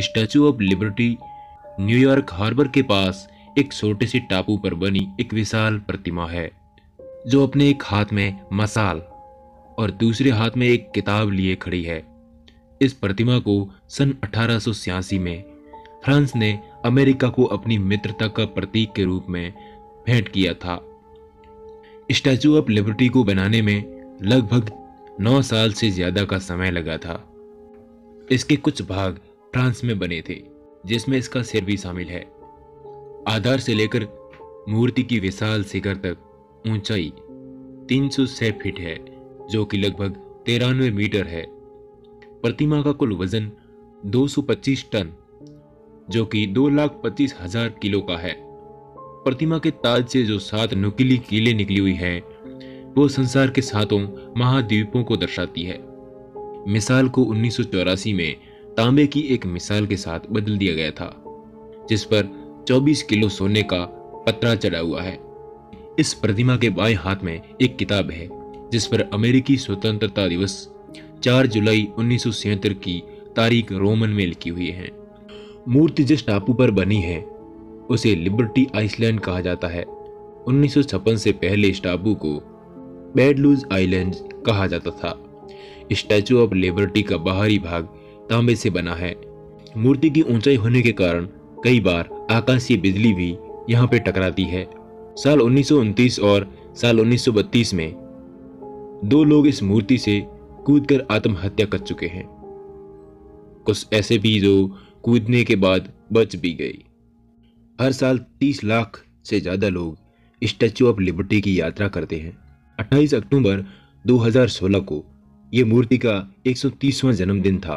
Statue of Liberty New York harbour के पास एक छोटे से टापू पर बनी एक विशाल प्रतिमा है, जो अपने एक हाथ में मसाल और दूसरे हाथ में एक किताब लिए खड़ी है। इस प्रतिमा को सन अठारह में फ्रांस ने अमेरिका को अपनी मित्रता का प्रतीक के रूप में भेंट किया था। स्टैचू ऑफ़ लिबर्टी को बनाने में लगभग नौ साल से ज़्यादा का समय लगा था। इसके कुछ भाग फ्रांस में बने थे, जिसमें इसका सिर भी शामिल है। आधार से लेकर मूर्ति की विशाल शिखर तक ऊंचाई 306 फीट है, जो कि लगभग तिरानवे मीटर है। प्रतिमा का कुल वज़न 225 टन, जो कि दो लाख पच्चीस हज़ार किलो का है। प्रतिमा के ताज से जो सात नुकीली कीले निकली हुई है, वो संसार के सातों महाद्वीपों को दर्शाती है। मिसाल को उन्नीस सौ चौरासी में तांबे की एक मिसाल के साथ बदल दिया गया था, जिस पर 24 किलो सोने का पत्रा चढ़ा हुआ है। इस प्रतिमा के बाएँ हाथ में एक किताब है, जिस पर अमेरिकी स्वतंत्रता दिवस 4 जुलाई उन्नीस की तारीख रोमन में लिखी हुई है। मूर्ति जिस टापू पर बनी है, उसे लिबर्टी आइसलैंड कहा जाता है। उन्नीस सौ छप्पन से पहले इस टापू को बेडलूज आइलैंड कहा जाता था। स्टैचू ऑफ़ लिबर्टी का बाहरी भाग तांबे से बना है। मूर्ति की ऊंचाई होने के कारण कई बार आकाशीय बिजली भी यहाँ पे टकराती है। साल उन्नीस और साल 1932 में दो लोग इस मूर्ति से कूदकर आत्महत्या कर चुके हैं। कुछ ऐसे भी जो कूदने के बाद बच भी गई हर साल 30 लाख से ज़्यादा लोग स्टैचू ऑफ़ लिबर्टी की यात्रा करते हैं। 28 अक्टूबर 2016 को यह मूर्ति का 130वां जन्मदिन था।